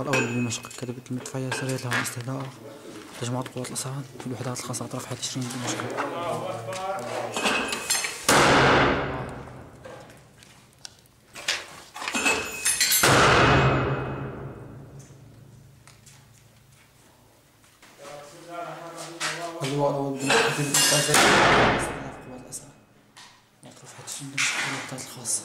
الأول بدمشق كتبت المدفعية سريت لها استهداء. تجمعات قوات الأسعد في الوحدات الخاصة أطراف حي تشرين دمشق اللواء الأول بدمشق كتبت المدفعية سريت لها استهداء قوات الأسعد أطراف حي تشرين دمشق في الوحدات الخاصة